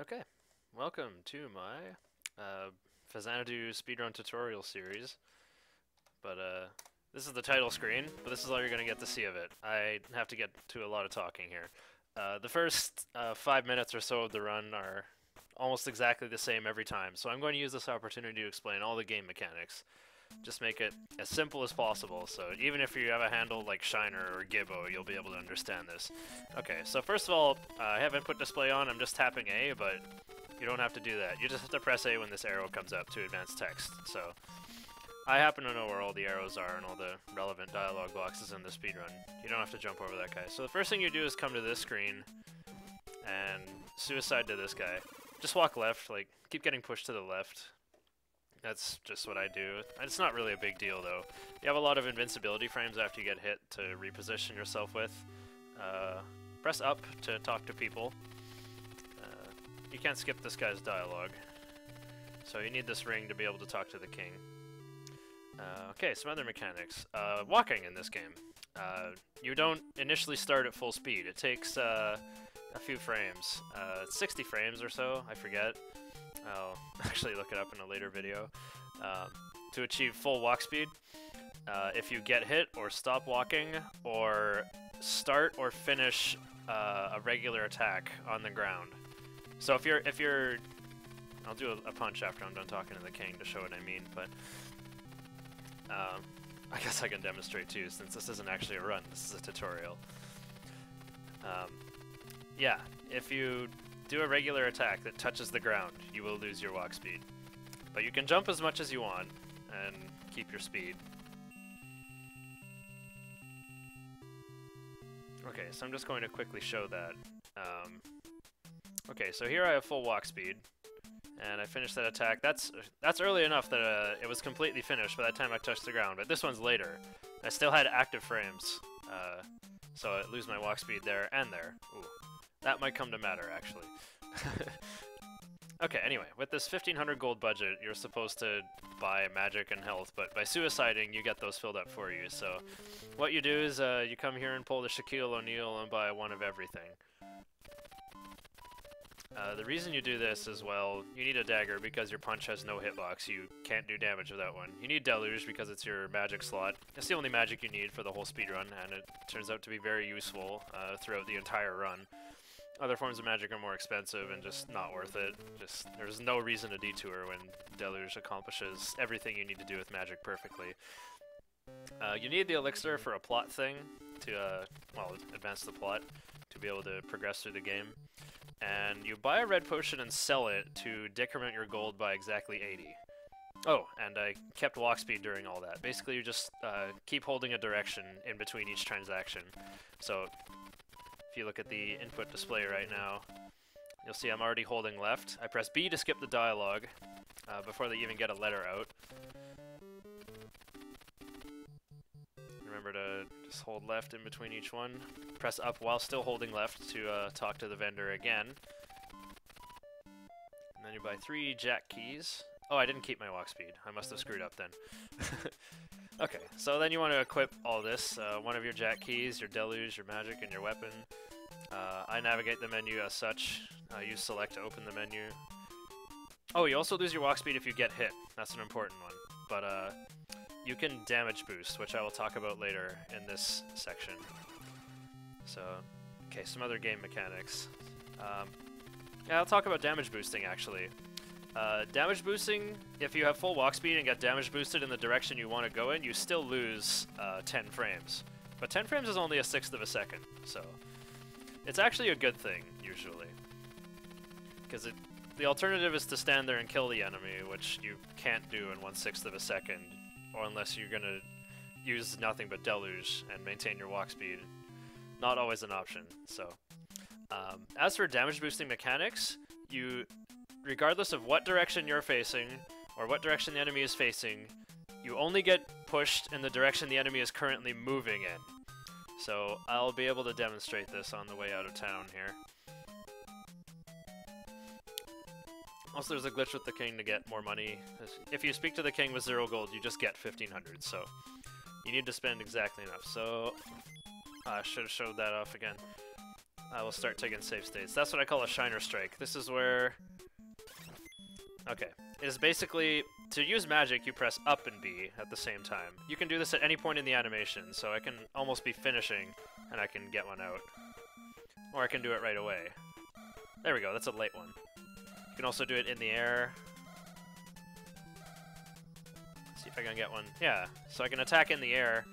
Okay, welcome to my uh, Faxanadu speedrun tutorial series. But uh, this is the title screen, but this is all you're going to get to see of it. I have to get to a lot of talking here. Uh, the first uh, five minutes or so of the run are almost exactly the same every time, so I'm going to use this opportunity to explain all the game mechanics. Just make it as simple as possible, so even if you have a handle like Shiner or Gibbo, you'll be able to understand this. Okay, so first of all, uh, I have input display on, I'm just tapping A, but you don't have to do that. You just have to press A when this arrow comes up to advance text, so... I happen to know where all the arrows are and all the relevant dialogue boxes in the speedrun. You don't have to jump over that guy. So the first thing you do is come to this screen and suicide to this guy. Just walk left, like, keep getting pushed to the left. That's just what I do. It's not really a big deal, though. You have a lot of invincibility frames after you get hit to reposition yourself with. Uh, press up to talk to people. Uh, you can't skip this guy's dialogue. So you need this ring to be able to talk to the king. Uh, okay, some other mechanics. Uh, walking in this game. Uh, you don't initially start at full speed. It takes uh, a few frames. Uh, 60 frames or so, I forget. I'll actually look it up in a later video. Um, to achieve full walk speed, uh, if you get hit or stop walking or start or finish a regular attack on the ground. So if you're if you're I'll do a, a punch after I'm done talking to the king to show what I mean, but um, I guess I can demonstrate too, since this isn't actually a run, this is a tutorial. Um, yeah, if you do a regular attack that touches the ground, you will lose your walk speed. But you can jump as much as you want, and keep your speed. Okay, so I'm just going to quickly show that. Um, okay, so here I have full walk speed, and I finished that attack. That's that's early enough that uh, it was completely finished by the time I touched the ground, but this one's later. I still had active frames, uh, so I lose my walk speed there and there. Ooh, that might come to matter, actually. okay, anyway, with this 1500 gold budget, you're supposed to buy magic and health, but by suiciding, you get those filled up for you. So what you do is uh, you come here and pull the Shaquille O'Neal and buy one of everything. Uh, the reason you do this is, well, you need a dagger because your punch has no hitbox. You can't do damage with that one. You need Deluge because it's your magic slot. It's the only magic you need for the whole speedrun, and it turns out to be very useful uh, throughout the entire run. Other forms of magic are more expensive and just not worth it. Just There's no reason to detour when Deluge accomplishes everything you need to do with magic perfectly. Uh, you need the elixir for a plot thing to, uh, well, advance the plot to be able to progress through the game and you buy a red potion and sell it to decrement your gold by exactly 80. Oh, and I kept walk speed during all that. Basically, you just uh, keep holding a direction in between each transaction. So, if you look at the input display right now, you'll see I'm already holding left. I press B to skip the dialogue uh, before they even get a letter out. Remember to just hold left in between each one. Press up while still holding left to uh, talk to the vendor again. And then you buy three jack keys. Oh, I didn't keep my walk speed. I must have screwed up then. okay, so then you want to equip all this. Uh, one of your jack keys, your deluge, your magic, and your weapon. Uh, I navigate the menu as such. Uh, select to open the menu. Oh, you also lose your walk speed if you get hit. That's an important one. But uh, you can damage boost, which I will talk about later in this section. So, okay, some other game mechanics. Um, yeah, I'll talk about damage boosting, actually. Uh, damage boosting, if you have full walk speed and get damage boosted in the direction you want to go in, you still lose uh, 10 frames. But 10 frames is only a sixth of a second, so it's actually a good thing, usually. Because the alternative is to stand there and kill the enemy, which you can't do in one-sixth of a second or unless you're going to use nothing but Deluge and maintain your walk speed. Not always an option, so. Um, as for damage boosting mechanics, you, regardless of what direction you're facing, or what direction the enemy is facing, you only get pushed in the direction the enemy is currently moving in. So I'll be able to demonstrate this on the way out of town here. Also, there's a glitch with the king to get more money. If you speak to the king with zero gold, you just get 1500, so you need to spend exactly enough. So, I should have showed that off again. I will start taking safe states. That's what I call a Shiner Strike. This is where... Okay. It is basically, to use magic, you press up and B at the same time. You can do this at any point in the animation, so I can almost be finishing, and I can get one out. Or I can do it right away. There we go, that's a late one. You can also do it in the air. see if I can get one. Yeah, so I can attack in the air,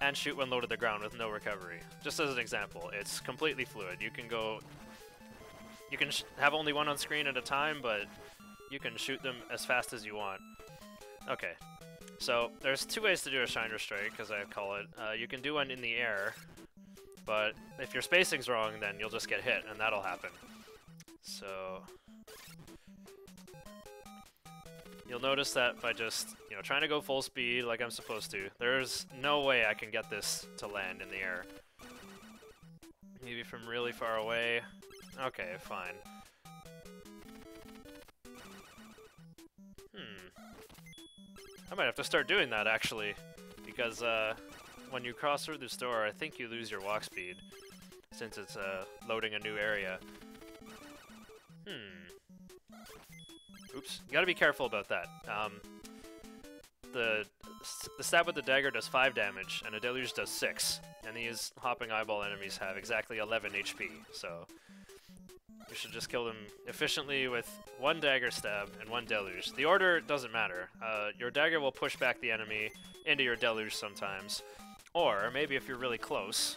and shoot when low to the ground with no recovery. Just as an example, it's completely fluid. You can go... You can have only one on screen at a time, but you can shoot them as fast as you want. Okay, so there's two ways to do a Shiner Strike, as I call it. Uh, you can do one in the air, but if your spacing's wrong, then you'll just get hit, and that'll happen. So... You'll notice that by just, you know, trying to go full speed like I'm supposed to, there's no way I can get this to land in the air. Maybe from really far away. Okay, fine. Might have to start doing that, actually. Because, uh, when you cross through this door, I think you lose your walk speed. Since it's, uh, loading a new area. Hmm. Oops. You gotta be careful about that. Um, the, the stab with the dagger does 5 damage, and a deluge does 6. And these hopping eyeball enemies have exactly 11 HP, so... Should just kill them efficiently with one dagger stab and one deluge. The order doesn't matter. Uh, your dagger will push back the enemy into your deluge sometimes. Or, maybe if you're really close,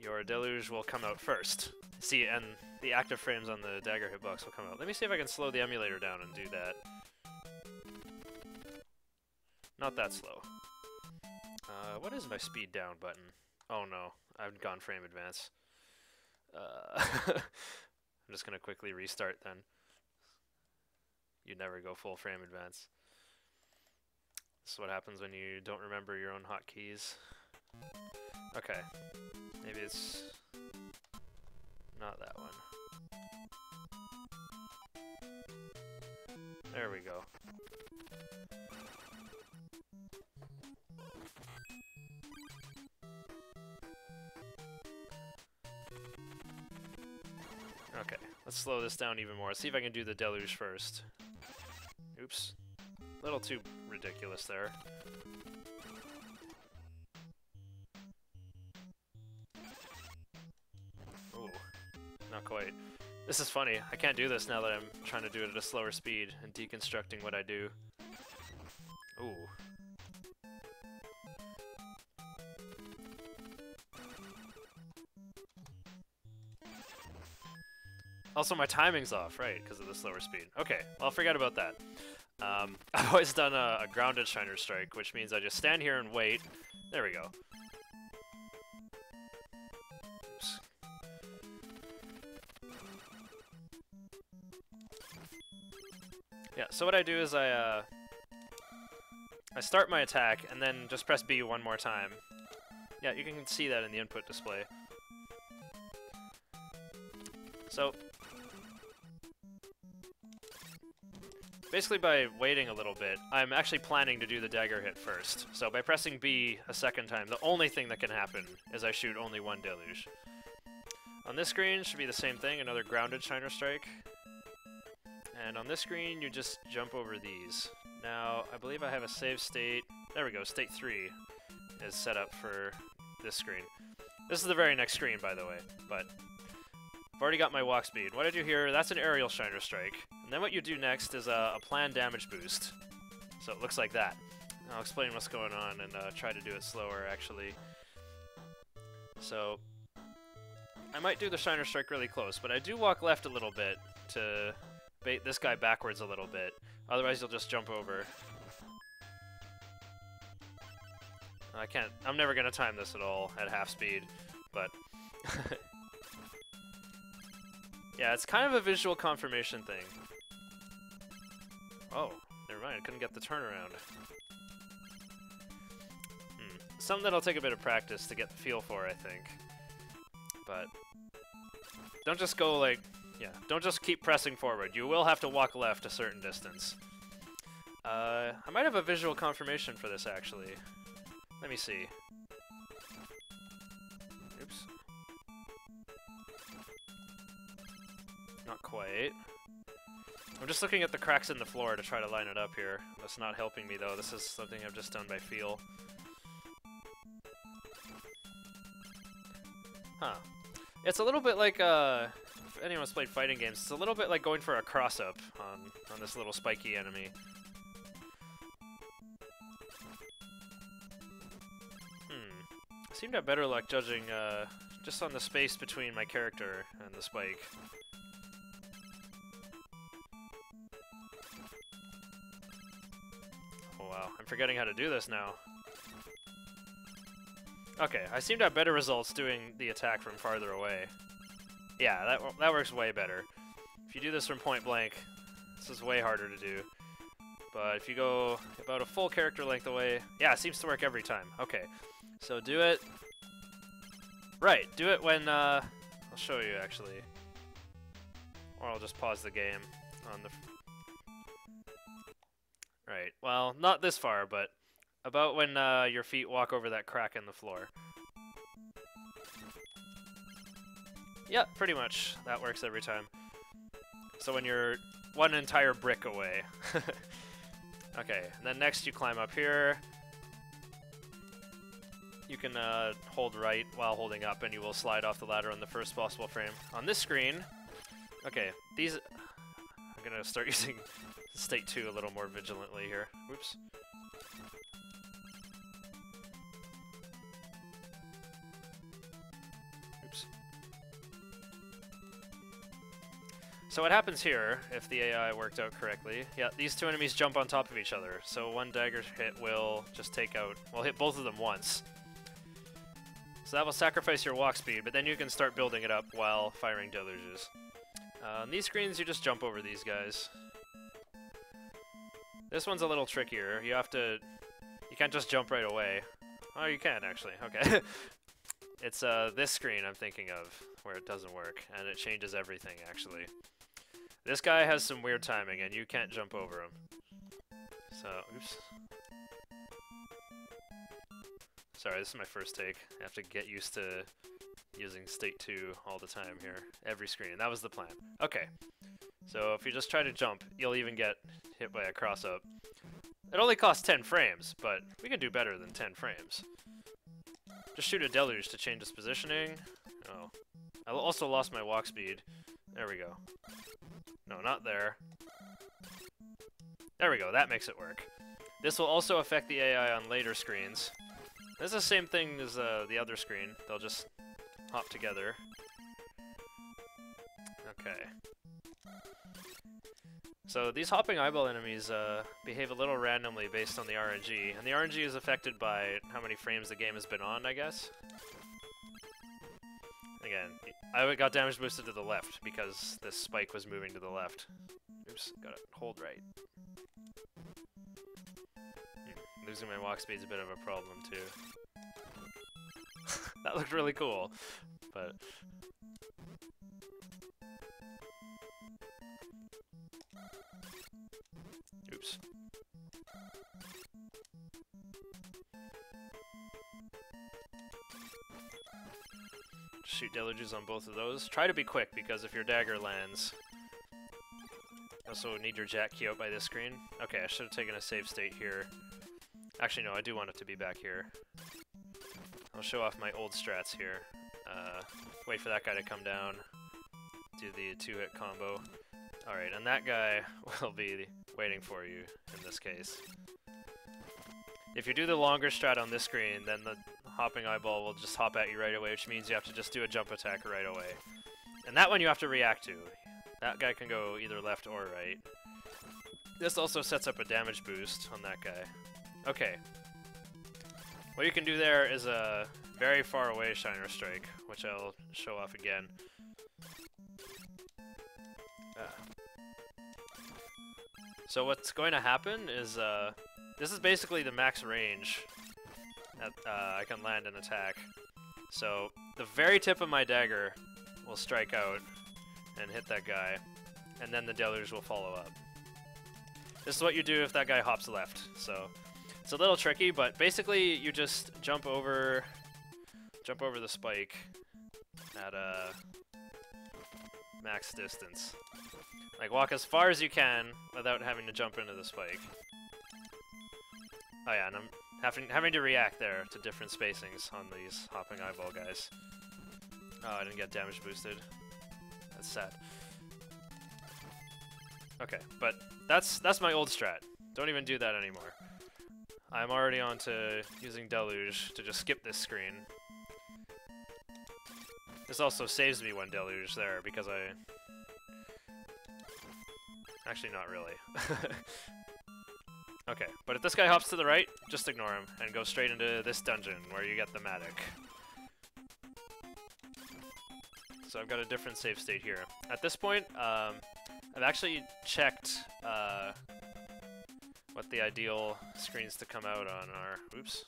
your deluge will come out first. See, and the active frames on the dagger hitbox will come out. Let me see if I can slow the emulator down and do that. Not that slow. Uh, what is my speed down button? Oh no, I've gone frame advance. Uh, I'm just gonna quickly restart then. You never go full frame advance. This is what happens when you don't remember your own hotkeys. Okay, maybe it's not that one. There we go. Okay, let's slow this down even more. See if I can do the deluge first. Oops. A little too ridiculous there. Ooh, not quite. This is funny. I can't do this now that I'm trying to do it at a slower speed and deconstructing what I do. Ooh. Also, my timing's off, right, because of the slower speed. Okay, well, forget about that. Um, I've always done a, a grounded Shiner Strike, which means I just stand here and wait. There we go. Oops. Yeah, so what I do is I, uh, I start my attack, and then just press B one more time. Yeah, you can see that in the input display. So, Basically by waiting a little bit, I'm actually planning to do the dagger hit first. So by pressing B a second time, the only thing that can happen is I shoot only one deluge. On this screen should be the same thing, another grounded Shiner Strike. And on this screen, you just jump over these. Now, I believe I have a save state. There we go, state 3 is set up for this screen. This is the very next screen, by the way, but I've already got my walk speed. What I do here, that's an aerial Shiner Strike. And then what you do next is a, a planned damage boost. So it looks like that. I'll explain what's going on and uh, try to do it slower, actually. So, I might do the Shiner Strike really close, but I do walk left a little bit to bait this guy backwards a little bit. Otherwise, you'll just jump over. I can't... I'm never going to time this at all at half speed, but... yeah, it's kind of a visual confirmation thing. Oh, never mind. I couldn't get the turnaround. Hmm. Something that'll take a bit of practice to get the feel for, I think. But don't just go like, yeah, don't just keep pressing forward. You will have to walk left a certain distance. Uh, I might have a visual confirmation for this, actually. Let me see. Quite. I'm just looking at the cracks in the floor to try to line it up here. That's not helping me though. This is something I've just done by feel. Huh. It's a little bit like, uh, if anyone's played fighting games, it's a little bit like going for a cross-up on, on this little spiky enemy. Hmm. I seem to have better luck judging, uh, just on the space between my character and the spike. Wow, I'm forgetting how to do this now. Okay, I seem to have better results doing the attack from farther away. Yeah, that, that works way better. If you do this from point blank, this is way harder to do. But if you go about a full character length away, yeah, it seems to work every time. Okay, so do it. Right, do it when, uh, I'll show you actually. Or I'll just pause the game on the... Right, well, not this far, but about when uh, your feet walk over that crack in the floor. Yeah, pretty much. That works every time. So when you're one entire brick away. okay, and then next you climb up here. You can uh, hold right while holding up and you will slide off the ladder on the first possible frame. On this screen, okay, these... I'm gonna start using state 2 a little more vigilantly here. Whoops. So what happens here, if the AI worked out correctly, yeah, these two enemies jump on top of each other. So one dagger hit will just take out, well, hit both of them once. So that will sacrifice your walk speed, but then you can start building it up while firing deluges. Uh, on these screens, you just jump over these guys. This one's a little trickier. You have to... You can't just jump right away. Oh, you can, actually. Okay. it's uh, this screen I'm thinking of, where it doesn't work, and it changes everything, actually. This guy has some weird timing, and you can't jump over him. So, oops. Sorry, this is my first take. I have to get used to using state 2 all the time here. Every screen. That was the plan. Okay. So if you just try to jump, you'll even get hit by a cross-up. It only costs 10 frames, but we can do better than 10 frames. Just shoot a deluge to change its positioning. Oh. I also lost my walk speed. There we go. No, not there. There we go, that makes it work. This will also affect the AI on later screens. This is the same thing as uh, the other screen. They'll just hop together. Okay. So these hopping eyeball enemies uh, behave a little randomly based on the RNG, and the RNG is affected by how many frames the game has been on, I guess. Again, I got damage boosted to the left because this spike was moving to the left. Oops, gotta hold right. Losing my walk speed is a bit of a problem too. that looked really cool, but... deluges on both of those. Try to be quick, because if your dagger lands... Also need your jack key out by this screen. Okay, I should have taken a save state here. Actually, no, I do want it to be back here. I'll show off my old strats here. Uh, wait for that guy to come down. Do the two-hit combo. Alright, and that guy will be waiting for you in this case. If you do the longer strat on this screen, then the hopping eyeball will just hop at you right away, which means you have to just do a jump attack right away. And that one you have to react to. That guy can go either left or right. This also sets up a damage boost on that guy. Okay. What you can do there is a very far away Shiner Strike, which I'll show off again. Uh. So what's going to happen is, uh, this is basically the max range uh, I can land an attack. So the very tip of my dagger will strike out and hit that guy, and then the deluge will follow up. This is what you do if that guy hops left. So it's a little tricky, but basically you just jump over, jump over the spike at a. Uh, max distance. Like, walk as far as you can without having to jump into the spike. Oh yeah, and I'm having, having to react there to different spacings on these hopping eyeball guys. Oh, I didn't get damage boosted. That's sad. Okay, but that's that's my old strat. Don't even do that anymore. I'm already on to using Deluge to just skip this screen. This also saves me one Deluge there because I... Actually, not really. okay, but if this guy hops to the right, just ignore him and go straight into this dungeon where you get the Mattock. So I've got a different save state here. At this point, um, I've actually checked uh, what the ideal screens to come out on are. Oops.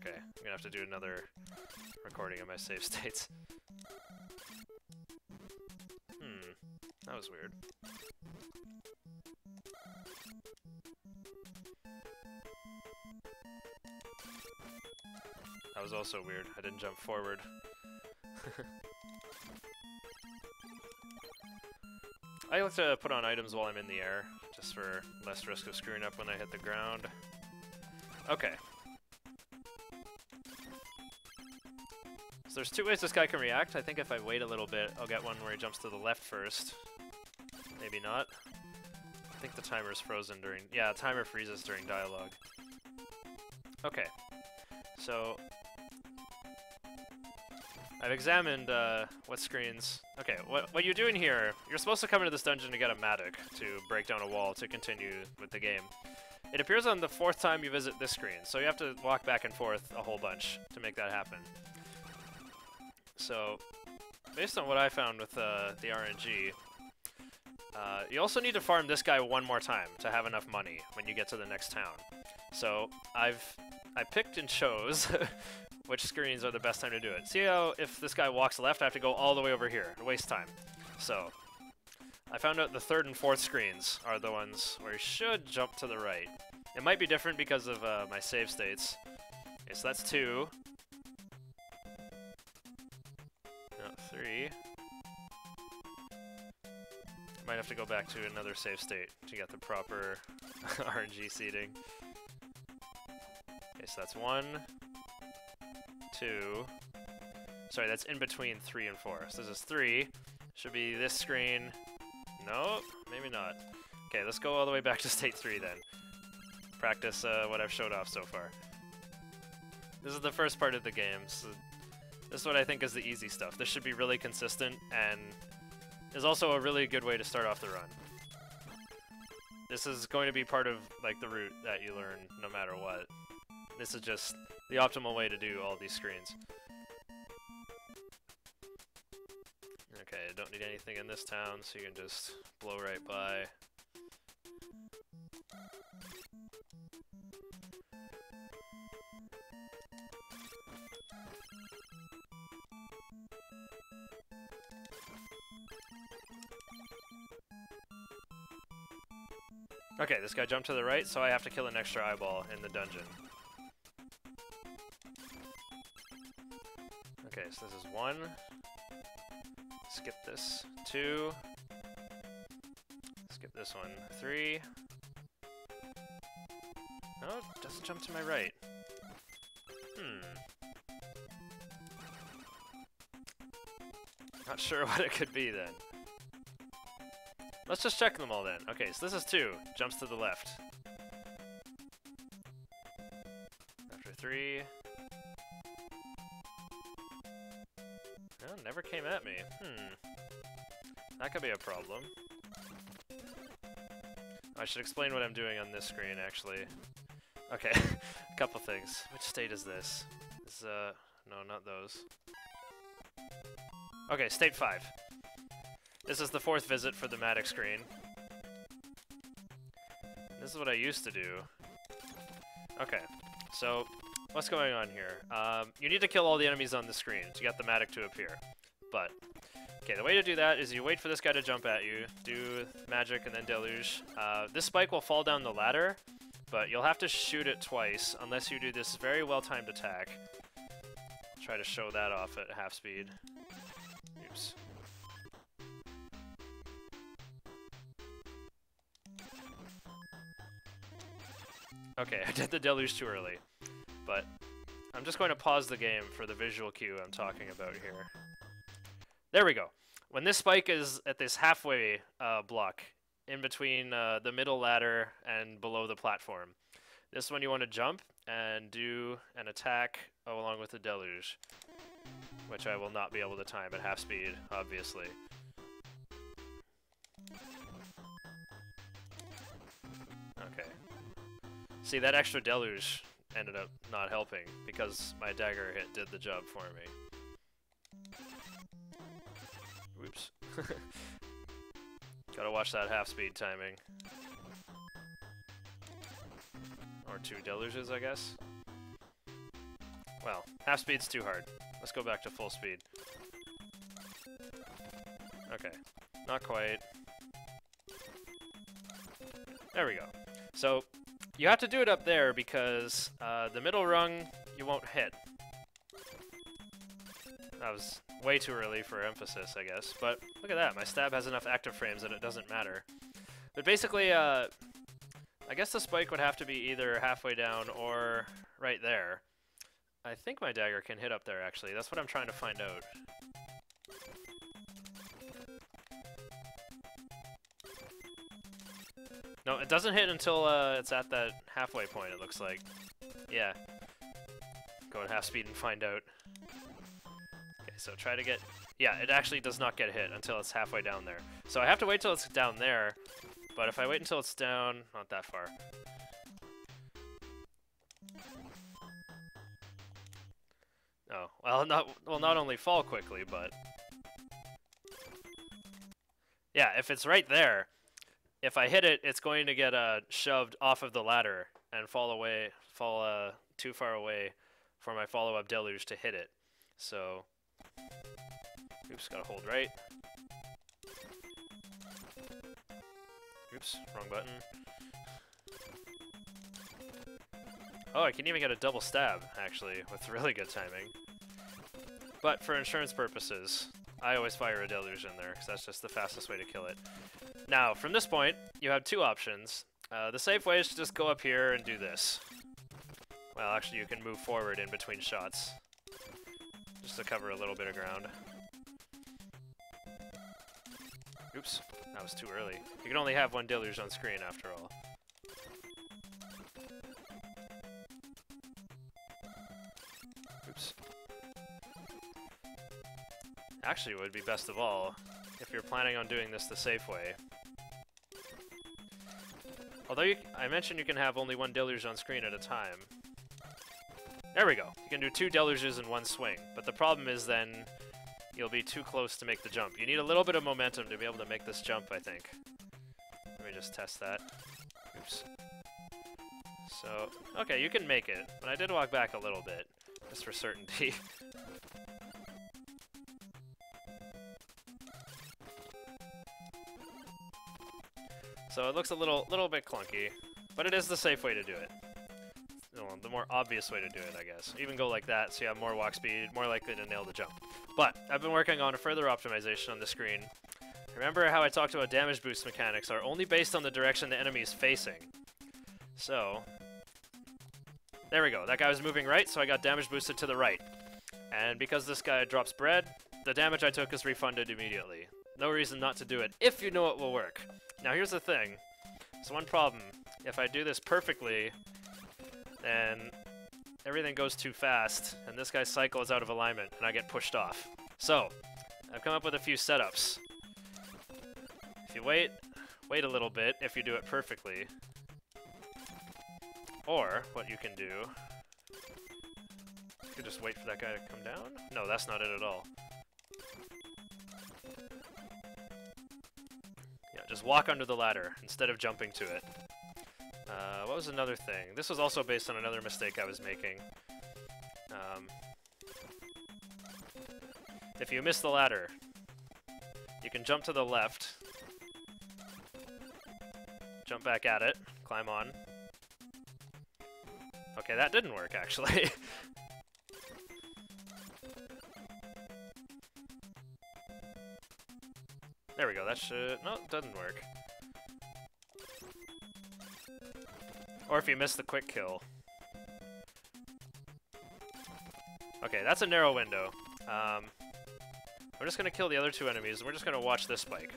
Okay, I'm gonna have to do another recording of my save states. Hmm, that was weird. That was also weird. I didn't jump forward. I like to put on items while I'm in the air, just for less risk of screwing up when I hit the ground. Okay. So there's two ways this guy can react. I think if I wait a little bit, I'll get one where he jumps to the left first. Maybe not. I think the timer's frozen during... Yeah, timer freezes during dialogue. Okay. So, I've examined uh, what screens... Okay, what, what you're doing here, you're supposed to come into this dungeon to get a Mattock to break down a wall to continue with the game. It appears on the fourth time you visit this screen, so you have to walk back and forth a whole bunch to make that happen. So, based on what I found with uh, the RNG, uh, you also need to farm this guy one more time to have enough money when you get to the next town. So, I've I picked and chose which screens are the best time to do it. See how if this guy walks left, I have to go all the way over here to waste time. So, I found out the third and fourth screens are the ones where you should jump to the right. It might be different because of uh, my save states. Okay, so that's two. Three. Might have to go back to another save state to get the proper RNG seating. Okay, so that's one, two. Sorry, that's in between three and four. So this is three. Should be this screen. Nope, maybe not. Okay, let's go all the way back to state three then. Practice uh, what I've showed off so far. This is the first part of the game. So this is what I think is the easy stuff. This should be really consistent and is also a really good way to start off the run. This is going to be part of like the route that you learn no matter what. This is just the optimal way to do all these screens. Okay, I don't need anything in this town, so you can just blow right by. Okay, this guy jumped to the right, so I have to kill an extra eyeball in the dungeon. Okay, so this is one. Skip this. Two. Skip this one. Three. No, doesn't jump to my right. Hmm. Not sure what it could be then. Let's just check them all then. Okay, so this is two. Jumps to the left. After three. Came at me. Hmm. That could be a problem. I should explain what I'm doing on this screen, actually. Okay, a couple things. Which state is this? This uh, no, not those. Okay, state 5. This is the fourth visit for the Mattock screen. This is what I used to do. Okay, so what's going on here? Um, you need to kill all the enemies on the screen to get the Mattock to appear. Okay, the way to do that is you wait for this guy to jump at you, do magic and then deluge. Uh, this spike will fall down the ladder, but you'll have to shoot it twice unless you do this very well-timed attack. Try to show that off at half speed. Oops. Okay, I did the deluge too early, but I'm just going to pause the game for the visual cue I'm talking about here. There we go. When this spike is at this halfway uh, block, in between uh, the middle ladder and below the platform, this one you want to jump and do an attack along with the deluge, which I will not be able to time at half speed, obviously. Okay. See, that extra deluge ended up not helping because my dagger hit did the job for me. Whoops. Gotta watch that half-speed timing. Or two deluges, I guess. Well, half-speed's too hard. Let's go back to full speed. Okay. Not quite. There we go. So, you have to do it up there because uh, the middle rung you won't hit. That was way too early for emphasis, I guess. But look at that, my stab has enough active frames that it doesn't matter. But basically, uh, I guess the spike would have to be either halfway down or right there. I think my dagger can hit up there, actually. That's what I'm trying to find out. No, it doesn't hit until uh, it's at that halfway point, it looks like. Yeah. Go at half speed and find out. So try to get... Yeah, it actually does not get hit until it's halfway down there. So I have to wait till it's down there, but if I wait until it's down... Not that far. Oh, well, not well, not only fall quickly, but... Yeah, if it's right there, if I hit it, it's going to get uh, shoved off of the ladder and fall away, fall uh, too far away for my follow-up deluge to hit it. So, oops, gotta hold right. Oops, wrong button. Oh, I can even get a double stab, actually, with really good timing. But for insurance purposes, I always fire a deluge in there, because that's just the fastest way to kill it. Now, from this point, you have two options. Uh, the safe way is to just go up here and do this. Well, actually, you can move forward in between shots. Just to cover a little bit of ground. Oops, that was too early. You can only have one deluge on screen, after all. Oops. Actually, it would be best of all if you're planning on doing this the safe way. Although you, I mentioned you can have only one deluge on screen at a time. There we go. You can do two deluges in one swing, but the problem is then you'll be too close to make the jump. You need a little bit of momentum to be able to make this jump, I think. Let me just test that. Oops. So, okay, you can make it, but I did walk back a little bit, just for certainty. So it looks a little little bit clunky, but it is the safe way to do it. Well, the more obvious way to do it, I guess. Even go like that, so you have more walk speed, more likely to nail the jump. But I've been working on a further optimization on the screen. Remember how I talked about damage boost mechanics are only based on the direction the enemy is facing. So, there we go. That guy was moving right, so I got damage boosted to the right. And because this guy drops bread, the damage I took is refunded immediately. No reason not to do it, if you know it will work. Now here's the thing. There's one problem. If I do this perfectly, then everything goes too fast, and this guy's cycle is out of alignment, and I get pushed off. So, I've come up with a few setups. If you wait, wait a little bit if you do it perfectly. Or, what you can do, you can just wait for that guy to come down? No, that's not it at all. Yeah, just walk under the ladder instead of jumping to it. Uh, what was another thing? This was also based on another mistake I was making. Um, if you miss the ladder, you can jump to the left, jump back at it, climb on. Okay, that didn't work, actually. There we go, that should... No, doesn't work. Or if you miss the quick kill. Okay, that's a narrow window. Um, we're just gonna kill the other two enemies, and we're just gonna watch this spike.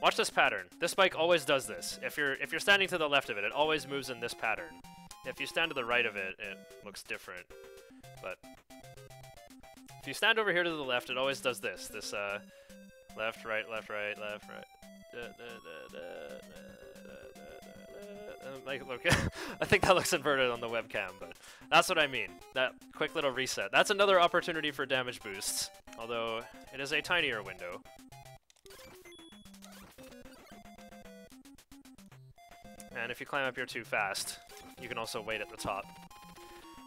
Watch this pattern. This spike always does this. If you're if you're standing to the left of it, it always moves in this pattern. If you stand to the right of it, it looks different. But if you stand over here to the left, it always does this. This uh, left, right, left, right, left, right. Like, look, I think that looks inverted on the webcam, but that's what I mean. That quick little reset. That's another opportunity for damage boosts, although it is a tinier window. And if you climb up here too fast, you can also wait at the top.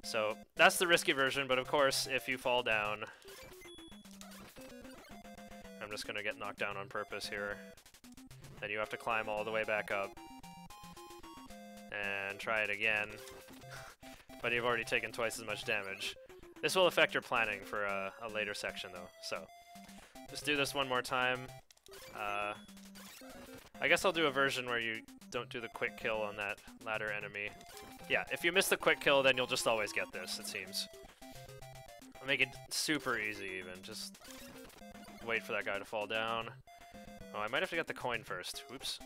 So that's the risky version, but of course, if you fall down... I'm just going to get knocked down on purpose here. Then you have to climb all the way back up. And try it again. but you've already taken twice as much damage. This will affect your planning for a, a later section, though. So, just do this one more time. Uh, I guess I'll do a version where you don't do the quick kill on that ladder enemy. Yeah, if you miss the quick kill, then you'll just always get this, it seems. I'll make it super easy, even. Just wait for that guy to fall down. Oh, I might have to get the coin first. Oops.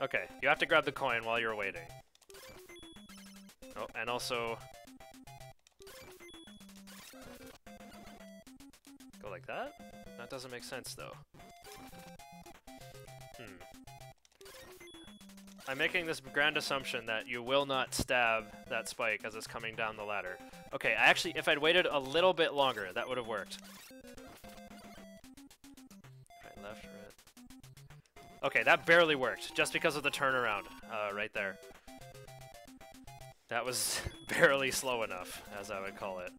Okay, you have to grab the coin while you're waiting. Oh, and also... Go like that? That doesn't make sense, though. Hmm. I'm making this grand assumption that you will not stab that spike as it's coming down the ladder. Okay, I actually, if I'd waited a little bit longer, that would have worked. Okay, that barely worked, just because of the turnaround uh, right there. That was barely slow enough, as I would call it.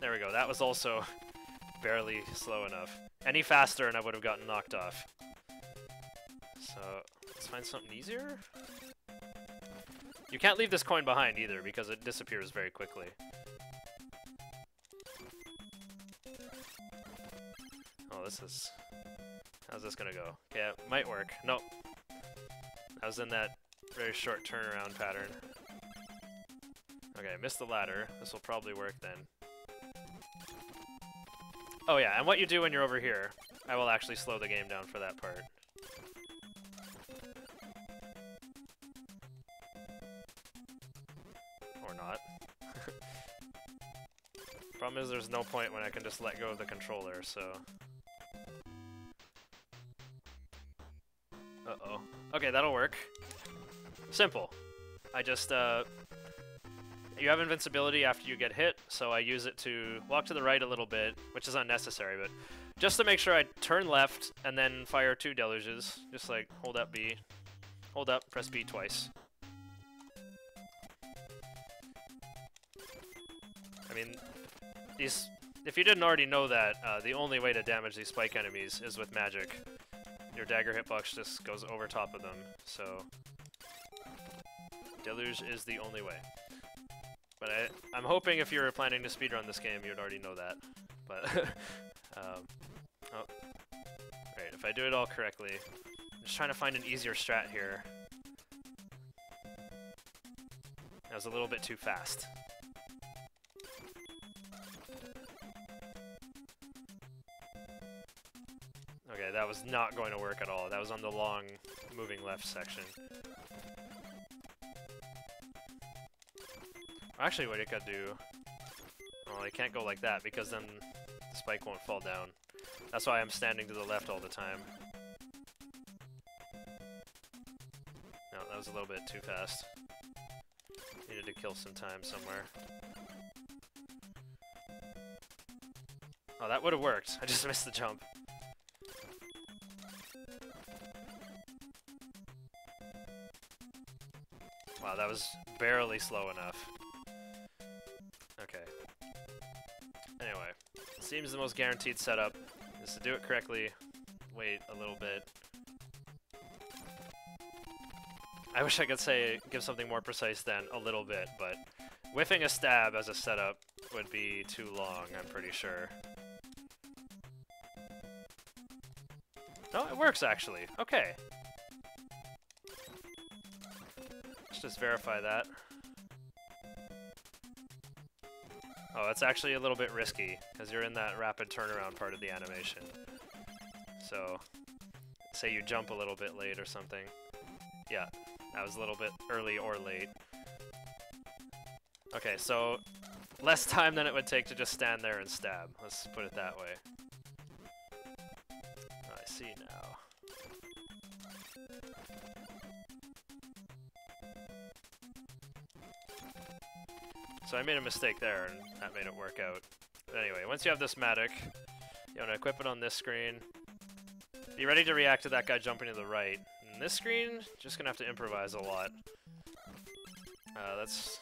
There we go, that was also barely slow enough. Any faster and I would have gotten knocked off. So, let's find something easier? You can't leave this coin behind either, because it disappears very quickly. Oh, this is... How's this gonna go? Yeah, might work. Nope. I was in that very short turnaround pattern. Okay, missed the ladder. This will probably work then. Oh yeah, and what you do when you're over here, I will actually slow the game down for that part. Or not. Problem is there's no point when I can just let go of the controller, so... Uh-oh. Okay, that'll work. Simple. I just, uh... You have invincibility after you get hit, so I use it to walk to the right a little bit, which is unnecessary, but just to make sure I turn left and then fire two deluges. Just like hold up B, hold up, press B twice. I mean, these, if you didn't already know that, uh, the only way to damage these spike enemies is with magic. Your dagger hitbox just goes over top of them, so... Deluge is the only way. But I, I'm hoping if you were planning to speedrun this game, you'd already know that. But, um, oh. Right, if I do it all correctly, I'm just trying to find an easier strat here. That was a little bit too fast. That was not going to work at all. That was on the long, moving left section. Actually, what it could do... Well, it can't go like that, because then the spike won't fall down. That's why I'm standing to the left all the time. No, that was a little bit too fast. Needed to kill some time somewhere. Oh, that would have worked. I just missed the jump. Wow, that was barely slow enough. Okay. Anyway, seems the most guaranteed setup is to do it correctly, wait a little bit. I wish I could say, give something more precise than a little bit, but whiffing a stab as a setup would be too long, I'm pretty sure. No, it works actually. Okay. Let's just verify that. Oh, it's actually a little bit risky, because you're in that rapid turnaround part of the animation. So, say you jump a little bit late or something. Yeah, that was a little bit early or late. Okay, so less time than it would take to just stand there and stab. Let's put it that way. So I made a mistake there, and that made it work out. But anyway, once you have this Mattock, you want to equip it on this screen. Be ready to react to that guy jumping to the right. And this screen, just gonna have to improvise a lot. Uh, that's...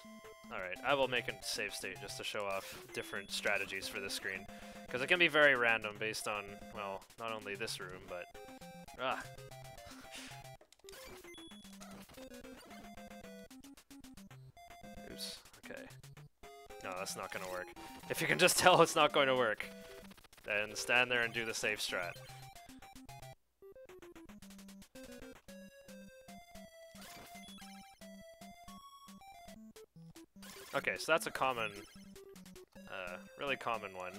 Alright, I will make a save state just to show off different strategies for this screen. Because it can be very random based on, well, not only this room, but... Ah, No, that's not gonna work. If you can just tell it's not going to work, then stand there and do the safe strat. Okay, so that's a common, uh, really common one.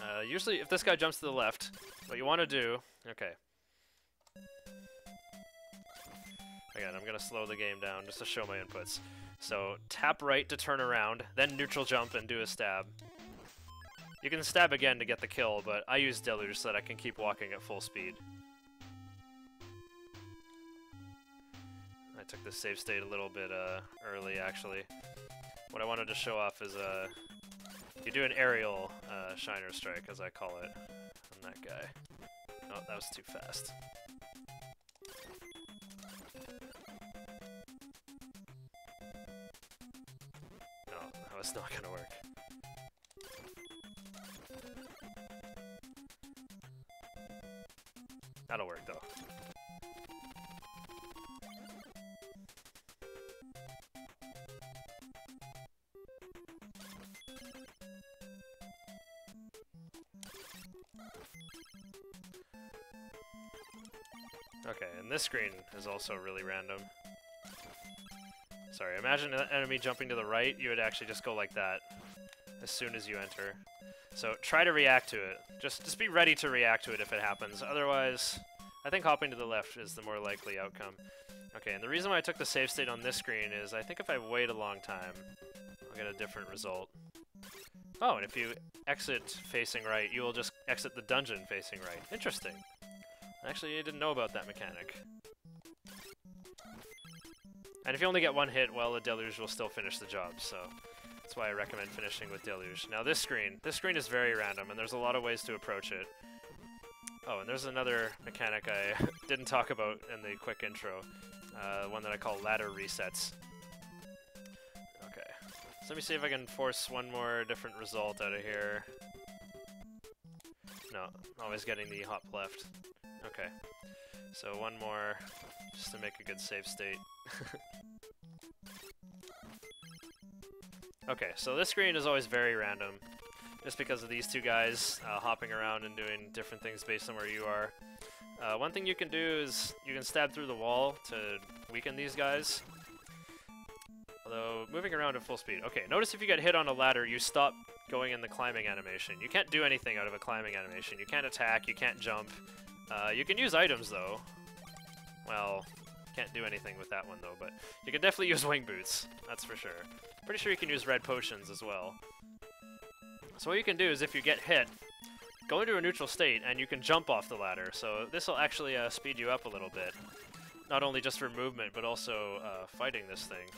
Uh, usually, if this guy jumps to the left, what you want to do... Okay. Again, I'm going to slow the game down just to show my inputs. So, tap right to turn around, then neutral jump and do a stab. You can stab again to get the kill, but I use Deluge so that I can keep walking at full speed. I took the save state a little bit uh, early, actually. What I wanted to show off is uh, you do an aerial uh, Shiner Strike, as I call it, on that guy. Oh, that was too fast. Was not gonna work. That'll work, though. Okay, and this screen is also really random. Sorry, imagine an enemy jumping to the right, you would actually just go like that as soon as you enter. So try to react to it. Just just be ready to react to it if it happens. Otherwise, I think hopping to the left is the more likely outcome. Okay, and the reason why I took the save state on this screen is I think if I wait a long time, I'll get a different result. Oh, and if you exit facing right, you will just exit the dungeon facing right. Interesting. Actually, I didn't know about that mechanic. And if you only get one hit, well, the Deluge will still finish the job, so that's why I recommend finishing with Deluge. Now this screen, this screen is very random, and there's a lot of ways to approach it. Oh, and there's another mechanic I didn't talk about in the quick intro, uh, one that I call ladder resets. Okay, so let me see if I can force one more different result out of here. No, always getting the hop left. Okay. So one more, just to make a good save state. okay, so this screen is always very random, just because of these two guys uh, hopping around and doing different things based on where you are. Uh, one thing you can do is you can stab through the wall to weaken these guys. Although, moving around at full speed. Okay, notice if you get hit on a ladder, you stop going in the climbing animation. You can't do anything out of a climbing animation. You can't attack, you can't jump, uh, you can use items, though. Well, can't do anything with that one, though, but you can definitely use wing boots, that's for sure. Pretty sure you can use red potions as well. So what you can do is if you get hit, go into a neutral state, and you can jump off the ladder. So this will actually uh, speed you up a little bit. Not only just for movement, but also uh, fighting this thing.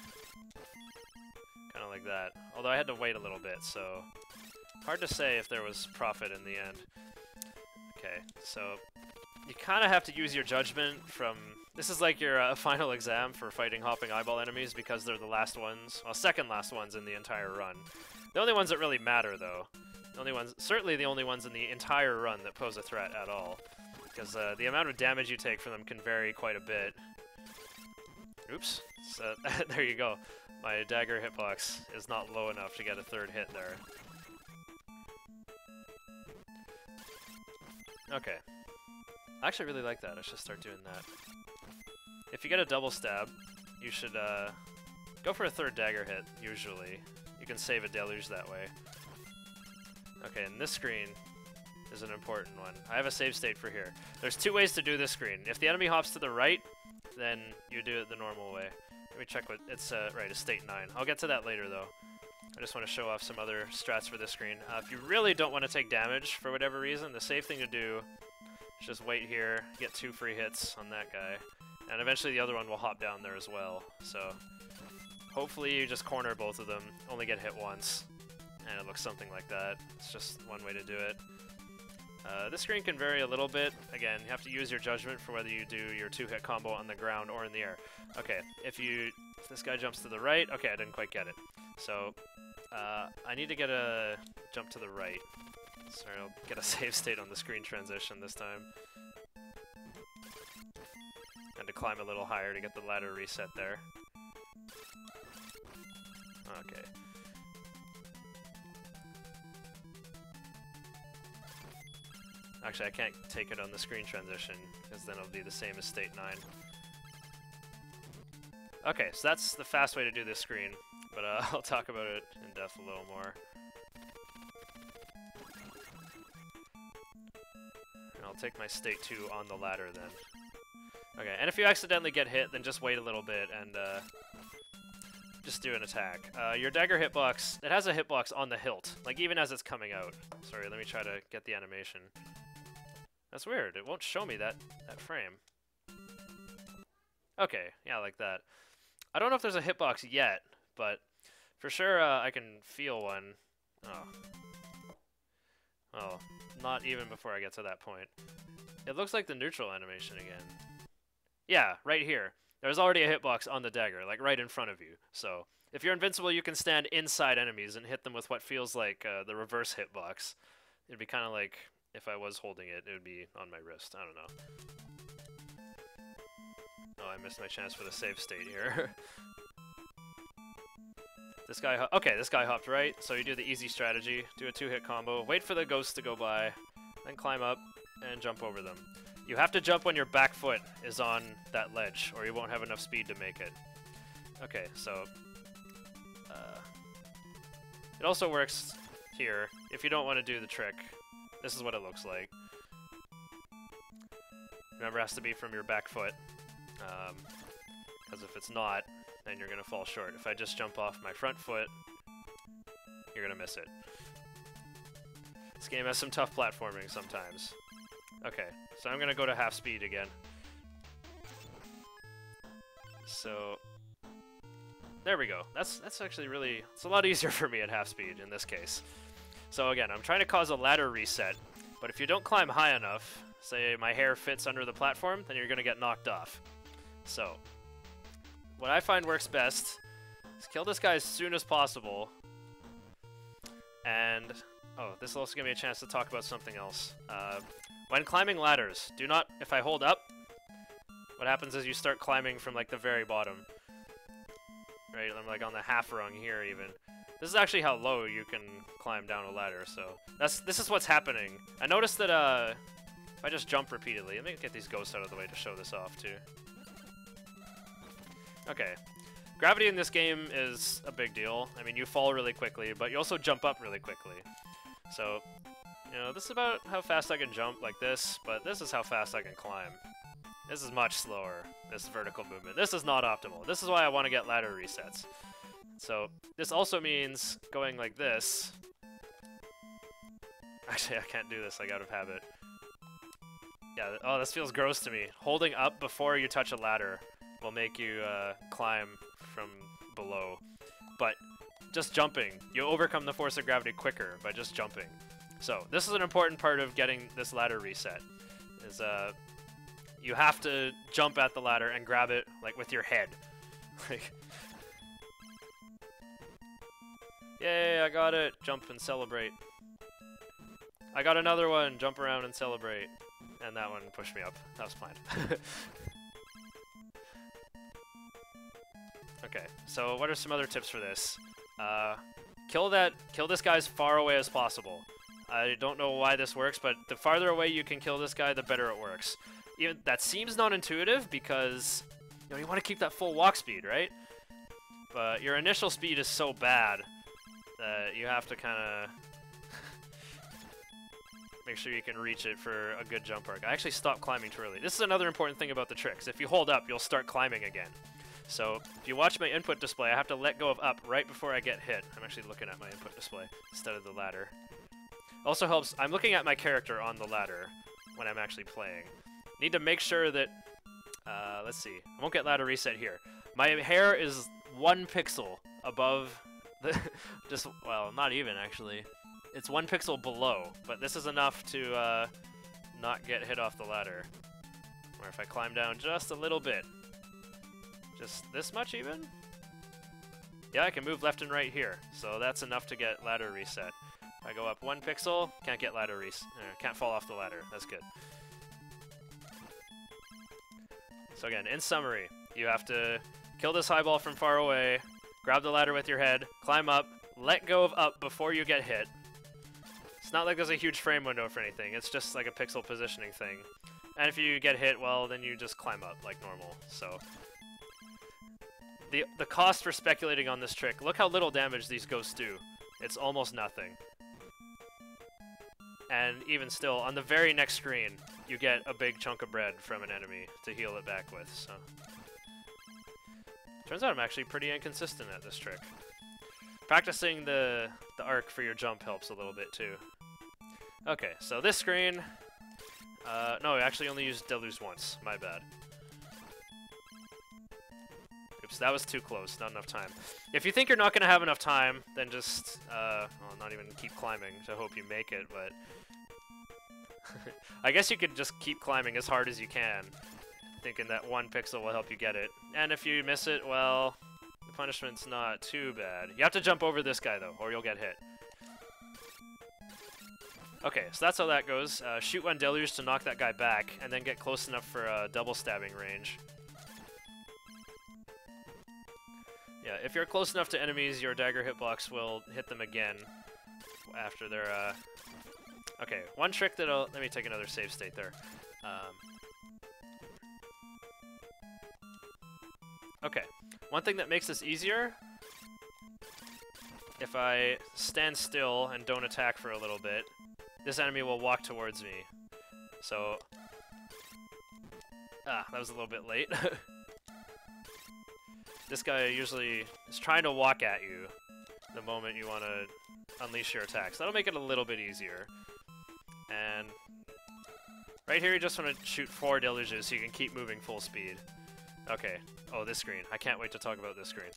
Kind of like that. Although I had to wait a little bit, so... Hard to say if there was profit in the end. Okay, so you kind of have to use your judgment from... This is like your uh, final exam for fighting hopping eyeball enemies because they're the last ones, well, second last ones in the entire run. The only ones that really matter, though, the only ones, certainly the only ones in the entire run that pose a threat at all, because uh, the amount of damage you take from them can vary quite a bit. Oops. So, there you go. My dagger hitbox is not low enough to get a third hit there. Okay. I actually really like that. I should start doing that. If you get a double stab, you should uh, go for a third dagger hit, usually. You can save a deluge that way. Okay, and this screen is an important one. I have a save state for here. There's two ways to do this screen. If the enemy hops to the right, then you do it the normal way. Let me check what it's, uh, right, it's state 9. I'll get to that later, though. I just want to show off some other strats for this screen. Uh, if you really don't want to take damage for whatever reason, the safe thing to do just wait here, get two free hits on that guy, and eventually the other one will hop down there as well. So hopefully you just corner both of them, only get hit once, and it looks something like that. It's just one way to do it. Uh, this screen can vary a little bit. Again, you have to use your judgment for whether you do your two-hit combo on the ground or in the air. Okay, if you if this guy jumps to the right, okay, I didn't quite get it. So, uh, I need to get a jump to the right. Sorry, I'll get a save state on the screen transition this time. And to climb a little higher to get the ladder reset there. Okay. Actually, I can't take it on the screen transition, because then it'll be the same as State 9. Okay, so that's the fast way to do this screen, but uh, I'll talk about it in depth a little more. I'll take my State 2 on the ladder then. Okay, and if you accidentally get hit, then just wait a little bit and uh, just do an attack. Uh, your dagger hitbox, it has a hitbox on the hilt, like even as it's coming out. Sorry, let me try to get the animation. That's weird. It won't show me that, that frame. Okay, yeah, like that. I don't know if there's a hitbox yet, but for sure uh, I can feel one. Oh. Oh, not even before I get to that point. It looks like the neutral animation again. Yeah, right here. There's already a hitbox on the dagger, like right in front of you. So if you're invincible, you can stand inside enemies and hit them with what feels like uh, the reverse hitbox. It'd be kind of like if I was holding it, it would be on my wrist. I don't know. Oh, I missed my chance for the save state here. this guy, okay, this guy hopped right, so you do the easy strategy, do a two-hit combo, wait for the ghosts to go by, then climb up and jump over them. You have to jump when your back foot is on that ledge, or you won't have enough speed to make it. Okay, so... Uh, it also works here if you don't want to do the trick. This is what it looks like. Remember, it has to be from your back foot. Because um, if it's not, then you're going to fall short. If I just jump off my front foot, you're going to miss it. This game has some tough platforming sometimes. Okay, so I'm going to go to half speed again. So, there we go. That's that's actually really, it's a lot easier for me at half speed in this case. So again, I'm trying to cause a ladder reset, but if you don't climb high enough, say my hair fits under the platform, then you're going to get knocked off. So, what I find works best is kill this guy as soon as possible. And, oh, this will also give me a chance to talk about something else. Uh, when climbing ladders, do not, if I hold up, what happens is you start climbing from like the very bottom. Right, I'm like on the half rung here even. This is actually how low you can climb down a ladder, so that's this is what's happening. I noticed that uh, if I just jump repeatedly, let me get these ghosts out of the way to show this off too. Okay, gravity in this game is a big deal. I mean, you fall really quickly, but you also jump up really quickly. So, you know, this is about how fast I can jump like this, but this is how fast I can climb. This is much slower, this vertical movement. This is not optimal. This is why I want to get ladder resets. So this also means going like this. Actually, I can't do this like out of habit. Yeah, oh, this feels gross to me. Holding up before you touch a ladder will make you uh, climb from below. But just jumping, you overcome the force of gravity quicker by just jumping. So this is an important part of getting this ladder reset. Is uh, you have to jump at the ladder and grab it like with your head. like Yay, I got it. Jump and celebrate. I got another one. Jump around and celebrate. And that one pushed me up. That was planned. okay, so what are some other tips for this? Uh, kill that, kill this guy as far away as possible. I don't know why this works, but the farther away you can kill this guy, the better it works. Even that seems non-intuitive because you know you want to keep that full walk speed, right? But your initial speed is so bad that you have to kind of make sure you can reach it for a good jump arc. I actually stopped climbing too early. This is another important thing about the tricks. If you hold up, you'll start climbing again. So if you watch my input display, I have to let go of up right before I get hit. I'm actually looking at my input display instead of the ladder. Also helps, I'm looking at my character on the ladder when I'm actually playing. Need to make sure that, uh, let's see, I won't get ladder reset here. My hair is one pixel above the, just, well, not even actually. It's one pixel below, but this is enough to uh, not get hit off the ladder. Or if I climb down just a little bit, just this much even? Yeah, I can move left and right here, so that's enough to get ladder reset. If I go up one pixel, can't get ladder reset. Uh, can't fall off the ladder. That's good. So again, in summary, you have to kill this highball from far away, grab the ladder with your head, climb up, let go of up before you get hit, it's not like there's a huge frame window for anything, it's just like a pixel positioning thing. And if you get hit, well, then you just climb up like normal, so... The, the cost for speculating on this trick, look how little damage these ghosts do. It's almost nothing. And even still, on the very next screen, you get a big chunk of bread from an enemy to heal it back with, so... Turns out I'm actually pretty inconsistent at this trick. Practicing the, the arc for your jump helps a little bit too. Okay, so this screen... Uh, no, I actually only used Deluge once. My bad. That was too close. Not enough time. If you think you're not going to have enough time, then just, uh, well, not even keep climbing to hope you make it, but... I guess you could just keep climbing as hard as you can, thinking that one pixel will help you get it. And if you miss it, well, the punishment's not too bad. You have to jump over this guy, though, or you'll get hit. Okay, so that's how that goes. Uh, shoot one deluge to knock that guy back, and then get close enough for uh, double stabbing range. Yeah, if you're close enough to enemies, your dagger hitbox will hit them again after they're, uh... Okay, one trick that'll... Let me take another save state there. Um... Okay, one thing that makes this easier, if I stand still and don't attack for a little bit, this enemy will walk towards me. So... Ah, that was a little bit late. this guy usually is trying to walk at you the moment you want to unleash your attacks. That'll make it a little bit easier. And right here you just want to shoot four deluges so you can keep moving full speed. Okay. Oh, this screen. I can't wait to talk about this screen.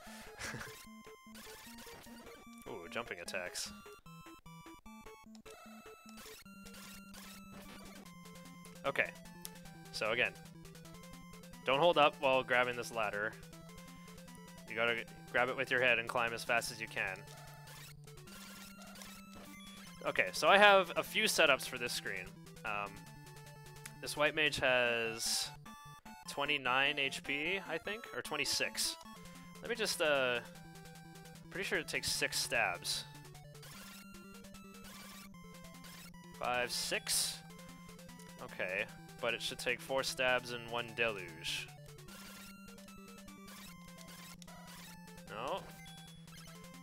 Ooh, jumping attacks. Okay. So again, don't hold up while grabbing this ladder. You gotta grab it with your head and climb as fast as you can. Okay, so I have a few setups for this screen. Um, this white mage has 29 HP, I think, or 26. Let me just, uh, pretty sure it takes six stabs. Five, six? Okay, but it should take four stabs and one deluge. No?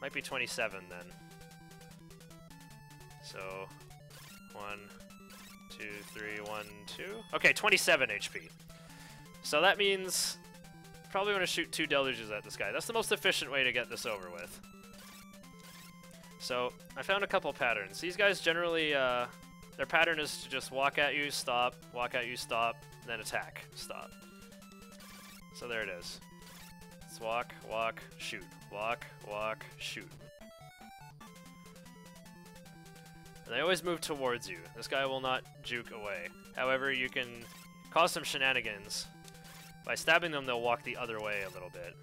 Might be 27 then. So, one, two, three, one, two. Okay, 27 HP. So that means probably want to shoot two deluges at this guy. That's the most efficient way to get this over with. So I found a couple patterns. These guys generally uh, their pattern is to just walk at you, stop, walk at you, stop, then attack, stop. So there it is. Walk, walk, shoot, walk, walk, shoot. And they always move towards you. This guy will not juke away. However, you can cause some shenanigans. By stabbing them, they'll walk the other way a little bit.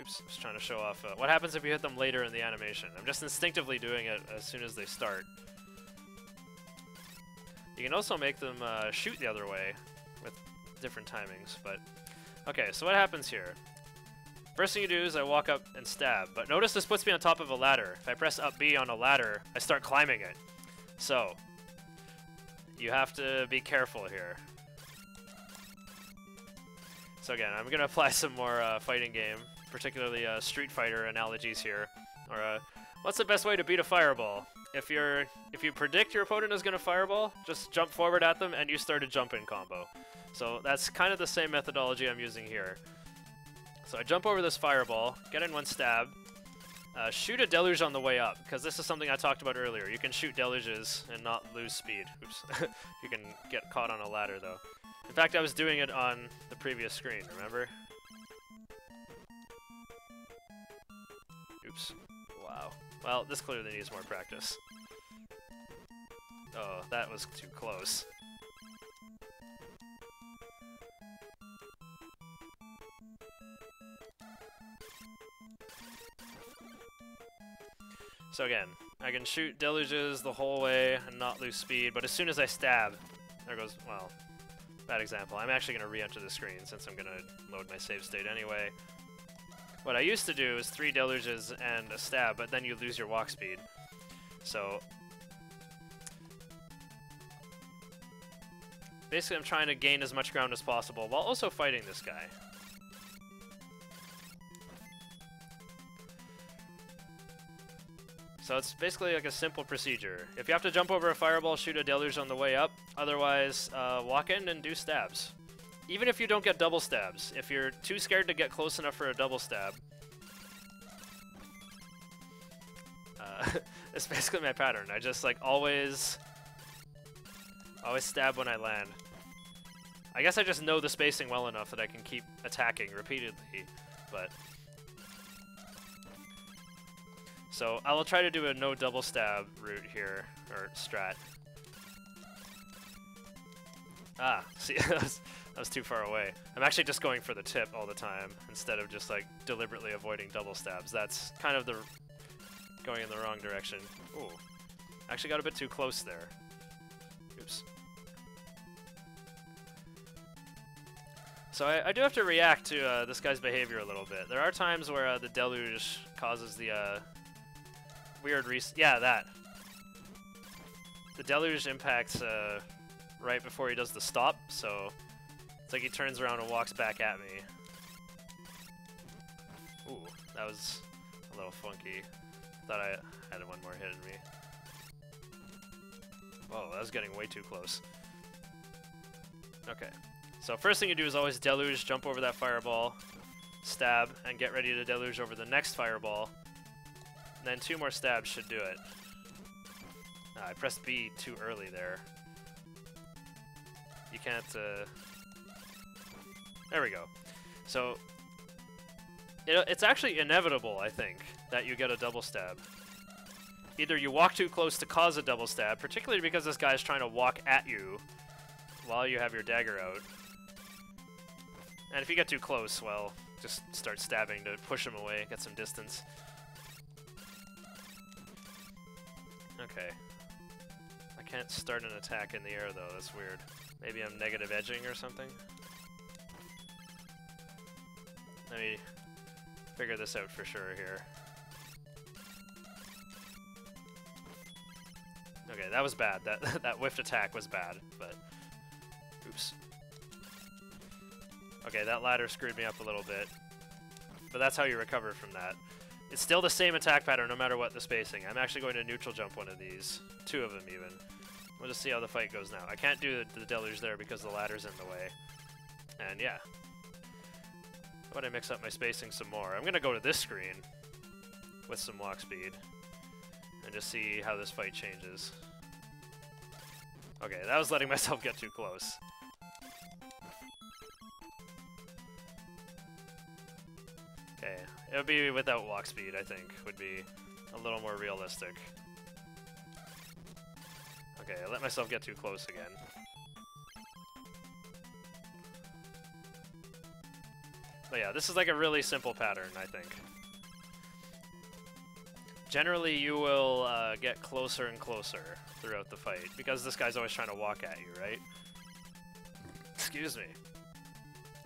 Oops, just trying to show off. Uh, what happens if you hit them later in the animation? I'm just instinctively doing it as soon as they start. You can also make them uh, shoot the other way with different timings, but... Okay, so what happens here? First thing you do is I walk up and stab, but notice this puts me on top of a ladder. If I press up B on a ladder, I start climbing it. So, you have to be careful here. So again, I'm gonna apply some more uh, fighting game, particularly uh, Street Fighter analogies here. Or, uh, what's the best way to beat a fireball? If you're, if you predict your opponent is gonna fireball, just jump forward at them and you start a jump-in combo. So that's kind of the same methodology I'm using here. So I jump over this fireball, get in one stab, uh, shoot a deluge on the way up, because this is something I talked about earlier. You can shoot deluges and not lose speed. Oops. you can get caught on a ladder, though. In fact, I was doing it on the previous screen, remember? Oops. Wow. Well, this clearly needs more practice. Oh, that was too close. So again, I can shoot deluges the whole way and not lose speed, but as soon as I stab, there goes, well, bad example. I'm actually going to re-enter the screen since I'm going to load my save state anyway. What I used to do is three deluges and a stab, but then you lose your walk speed. So basically I'm trying to gain as much ground as possible while also fighting this guy. So it's basically like a simple procedure. If you have to jump over a fireball, shoot a deluge on the way up. Otherwise, uh, walk in and do stabs. Even if you don't get double stabs, if you're too scared to get close enough for a double stab, uh, it's basically my pattern. I just like always, always stab when I land. I guess I just know the spacing well enough that I can keep attacking repeatedly, but so I will try to do a no double stab route here, or strat. Ah, see, that, was, too far away. I'm actually just going for the tip all the time, instead of just like deliberately avoiding double stabs. That's kind of the going in the wrong direction. Ooh, actually got a bit too close there. Oops. So I, I do have to react to uh, this guy's behavior a little bit. There are times where uh, the deluge causes the uh, weird res- yeah, that. The deluge impacts uh, right before he does the stop, so it's like he turns around and walks back at me. Ooh, that was a little funky. Thought I had one more hit in me. Whoa, that was getting way too close. Okay, so first thing you do is always deluge, jump over that fireball, stab, and get ready to deluge over the next fireball, and then two more stabs should do it. Uh, I pressed B too early there. You can't, uh... There we go. So, it, it's actually inevitable, I think, that you get a double stab. Either you walk too close to cause a double stab, particularly because this guy is trying to walk at you while you have your dagger out. And if you get too close, well, just start stabbing to push him away, get some distance. Okay. I can't start an attack in the air though, that's weird. Maybe I'm negative edging or something? Let me figure this out for sure here. Okay, that was bad. That that whiffed attack was bad, but oops. Okay, that ladder screwed me up a little bit. But that's how you recover from that. It's still the same attack pattern no matter what the spacing. I'm actually going to neutral jump one of these. Two of them even. We'll just see how the fight goes now. I can't do the, the deluge there because the ladder's in the way. And yeah. How about I mix up my spacing some more? I'm going to go to this screen with some walk speed and just see how this fight changes. Okay, that was letting myself get too close. Okay, it would be without walk speed, I think, would be a little more realistic. Okay, I let myself get too close again. But yeah, this is like a really simple pattern, I think. Generally, you will uh, get closer and closer throughout the fight, because this guy's always trying to walk at you, right? Excuse me.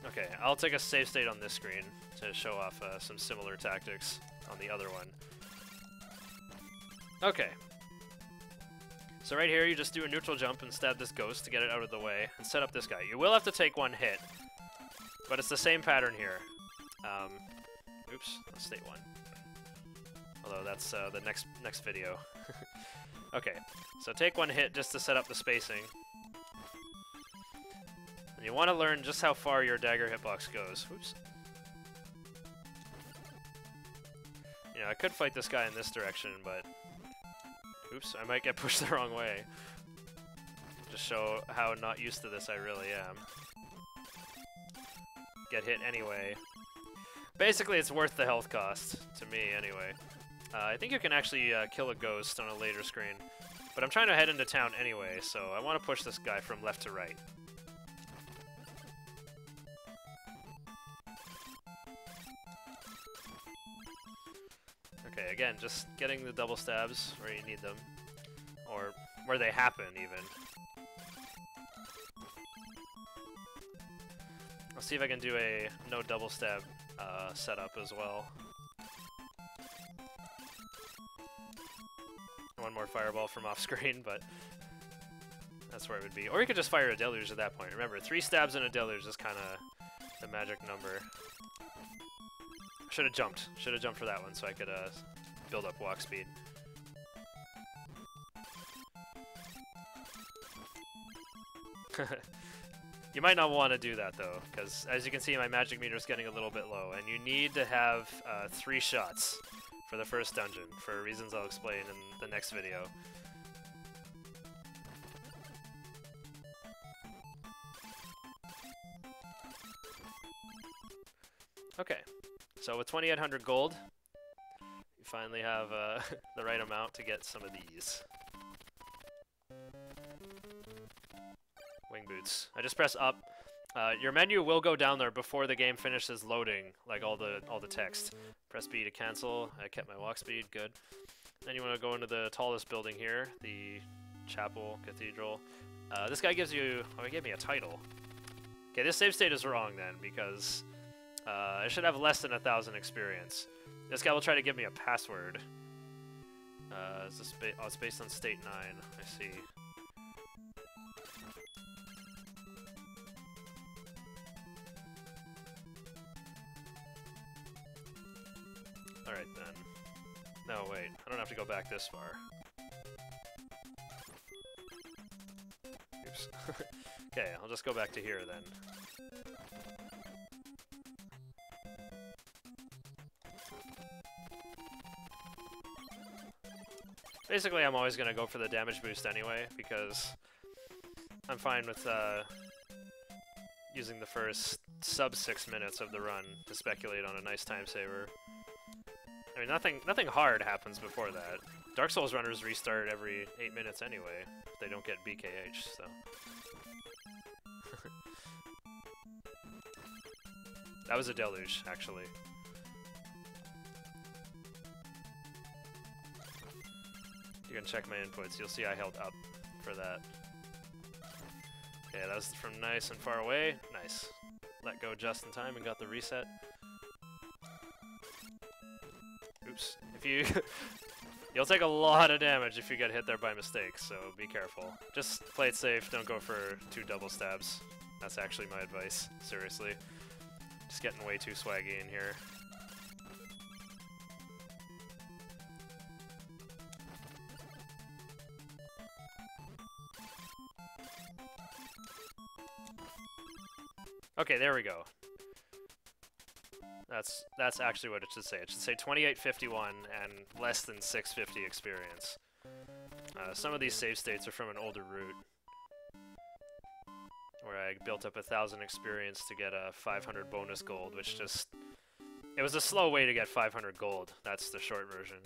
Okay, I'll take a save state on this screen to show off uh, some similar tactics on the other one. Okay. So right here, you just do a neutral jump and stab this ghost to get it out of the way, and set up this guy. You will have to take one hit, but it's the same pattern here. Um, oops, state one. Although that's uh, the next next video. okay, so take one hit just to set up the spacing. And you want to learn just how far your dagger hitbox goes. Oops. You know, I could fight this guy in this direction, but... Oops, I might get pushed the wrong way. Just show how not used to this I really am. Get hit anyway. Basically, it's worth the health cost, to me anyway. Uh, I think you can actually uh, kill a ghost on a later screen. But I'm trying to head into town anyway, so I want to push this guy from left to right. Okay, again, just getting the double stabs where you need them. Or where they happen, even. I'll see if I can do a no double stab uh, setup as well. One more fireball from off screen, but that's where it would be. Or you could just fire a deluge at that point. Remember, three stabs and a deluge is kind of the magic number. Should have jumped. Should have jumped for that one so I could uh, build up walk speed. you might not want to do that though, because as you can see my magic meter is getting a little bit low, and you need to have uh, three shots for the first dungeon, for reasons I'll explain in the next video. Okay, so with 2800 gold, you finally have uh, the right amount to get some of these. Boots. I just press up. Uh, your menu will go down there before the game finishes loading, like all the all the text. Press B to cancel. I kept my walk speed, good. Then you want to go into the tallest building here, the chapel, cathedral. Uh, this guy gives you, oh, he gave me a title. Okay, this save state is wrong then, because uh, I should have less than a thousand experience. This guy will try to give me a password. Uh, is this ba oh, it's based on state 9, I see. Alright then. No, wait. I don't have to go back this far. Oops. okay, I'll just go back to here then. Basically, I'm always going to go for the damage boost anyway, because I'm fine with uh, using the first sub six minutes of the run to speculate on a nice time saver. I mean, nothing nothing hard happens before that. Dark Souls runners restart every 8 minutes anyway, if they don't get BKH, so... that was a deluge, actually. You can check my inputs, you'll see I held up for that. Okay, that was from nice and far away. Nice. Let go just in time and got the reset. If you... You'll take a lot of damage if you get hit there by mistake, so be careful. Just play it safe, don't go for two double stabs. That's actually my advice, seriously. Just getting way too swaggy in here. Okay, there we go. That's that's actually what it should say. It should say 2851 and less than 650 experience. Uh, some of these save states are from an older route. Where I built up a thousand experience to get a 500 bonus gold, which just... It was a slow way to get 500 gold. That's the short version.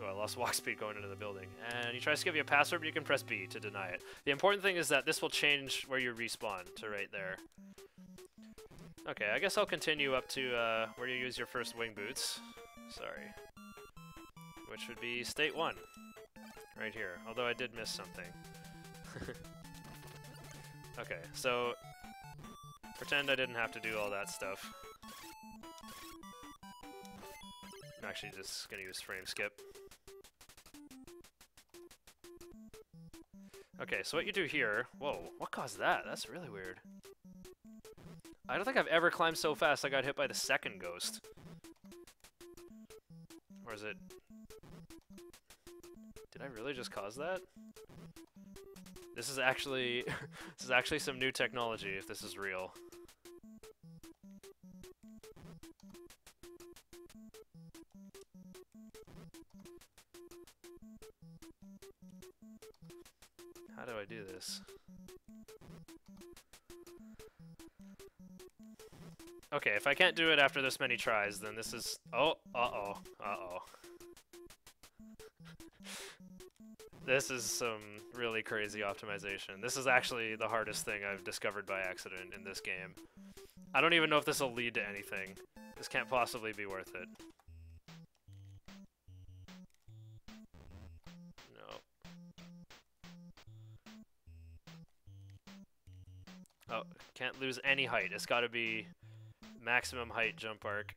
Oh, I lost walk speed going into the building. And he tries to give you a password, but you can press B to deny it. The important thing is that this will change where you respawn to right there. Okay, I guess I'll continue up to uh, where you use your first wing boots. Sorry. Which would be state 1. Right here, although I did miss something. okay, so Pretend I didn't have to do all that stuff. I'm actually just gonna use frame skip. Okay, so what you do here... Whoa, what caused that? That's really weird. I don't think I've ever climbed so fast I got hit by the second ghost. Or is it... Did I really just cause that? This is actually... this is actually some new technology, if this is real. How do I do this? Okay, if I can't do it after this many tries, then this is... Oh, uh-oh, uh-oh. this is some really crazy optimization. This is actually the hardest thing I've discovered by accident in this game. I don't even know if this will lead to anything. This can't possibly be worth it. Oh, can't lose any height. It's got to be maximum height jump arc.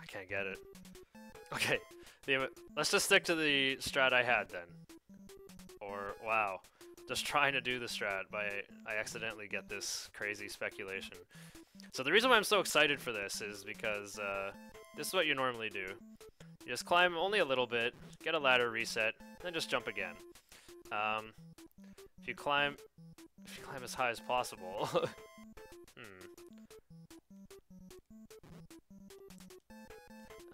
I can't get it. Okay, let's just stick to the strat I had then. Or, wow just trying to do the strat, but I, I accidentally get this crazy speculation. So the reason why I'm so excited for this is because uh, this is what you normally do. You just climb only a little bit, get a ladder reset, then just jump again. Um, if you climb, if you climb as high as possible. hmm.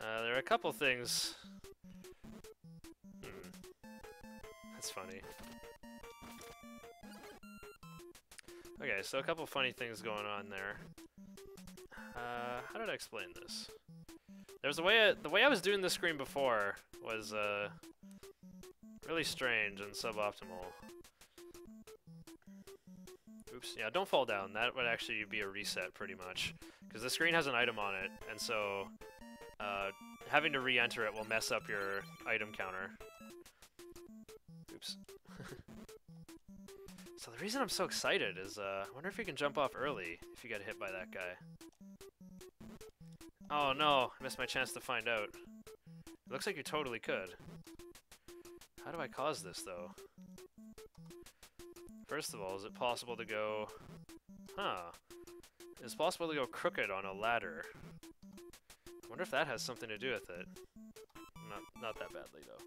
Uh, there are a couple things. Hmm. That's funny. Okay, so a couple funny things going on there. Uh, how did I explain this? There's a way I, the way I was doing this screen before was uh, really strange and suboptimal. Oops, yeah, don't fall down. That would actually be a reset pretty much. Because the screen has an item on it, and so uh, having to re-enter it will mess up your item counter. Oops. So the reason I'm so excited is, uh, I wonder if you can jump off early if you get hit by that guy. Oh no, I missed my chance to find out. It looks like you totally could. How do I cause this, though? First of all, is it possible to go... Huh. It's possible to go crooked on a ladder. I wonder if that has something to do with it. Not, not that badly, though.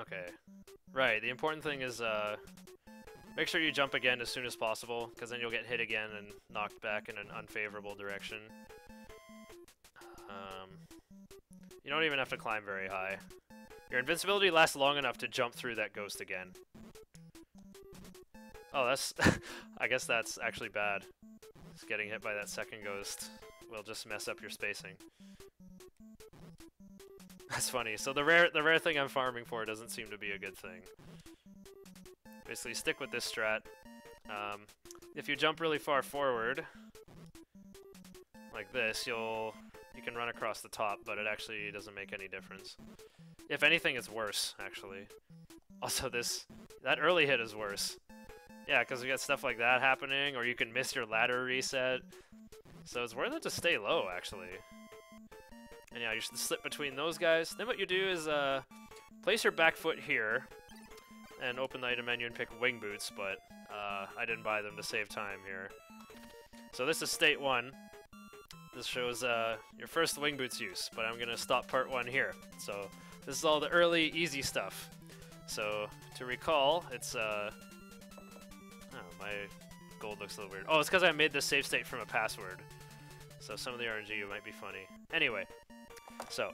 Okay. Right, the important thing is uh, make sure you jump again as soon as possible, because then you'll get hit again and knocked back in an unfavorable direction. Um, you don't even have to climb very high. Your invincibility lasts long enough to jump through that ghost again. Oh, that's... I guess that's actually bad. Just getting hit by that second ghost will just mess up your spacing. That's funny. So the rare the rare thing I'm farming for doesn't seem to be a good thing. Basically, stick with this strat. Um, if you jump really far forward, like this, you'll you can run across the top, but it actually doesn't make any difference. If anything, it's worse, actually. Also, this that early hit is worse. Yeah, because we got stuff like that happening, or you can miss your ladder reset. So it's worth it to stay low, actually. And yeah, you should slip between those guys. Then what you do is uh, place your back foot here and open the item menu and pick wing boots, but uh, I didn't buy them to save time here. So this is state one. This shows uh, your first wing boots use, but I'm gonna stop part one here. So this is all the early easy stuff. So to recall, it's uh, oh my gold looks a little weird. Oh, it's because I made this save state from a password. So some of the RNG might be funny. Anyway, so,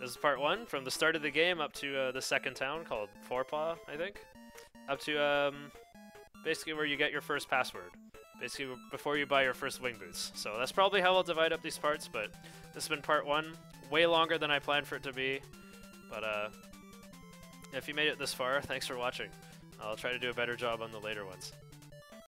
this is part one, from the start of the game up to uh, the second town called Forepaw, I think. Up to um, basically where you get your first password. Basically before you buy your first wing boots. So that's probably how I'll divide up these parts, but this has been part one. Way longer than I planned for it to be. But uh, if you made it this far, thanks for watching. I'll try to do a better job on the later ones.